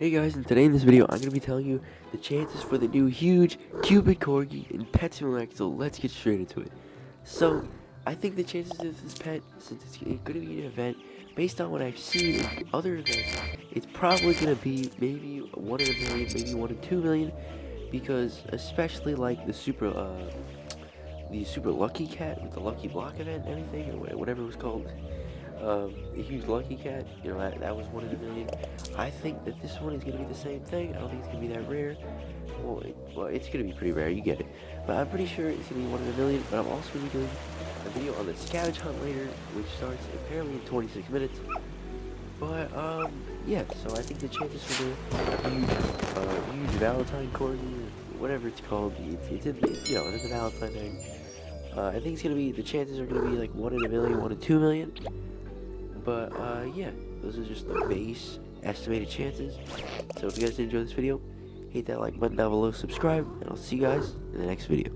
Hey guys, and today in this video, I'm going to be telling you the chances for the new huge Cupid Corgi in Pet Simulator, so let's get straight into it. So, I think the chances of this pet, since it's going to be an event, based on what I've seen in other events, it's probably going to be maybe 1 in a million, maybe 1 in 2 million, because especially like the super, uh, the super lucky cat with the lucky block event everything, or whatever it was called, um, huge lucky cat, you know, that, that was one in a million. I think that this one is going to be the same thing. I don't think it's going to be that rare. Well, it, well, it's going to be pretty rare, you get it. But I'm pretty sure it's going to be one in a million. But I'm also going to be doing a video on the scavenge hunt later, which starts apparently in 26 minutes. But, um, yeah, so I think the chances for the huge, uh, huge Valentine corgi, whatever it's called, it's, it's in the, you know, it's the Valentine thing. Uh, I think it's gonna be, the chances are gonna be like 1 in a million, 1 in 2 million. But, uh, yeah, those are just the base estimated chances. So if you guys did enjoy this video, hit that like button down below, subscribe, and I'll see you guys in the next video.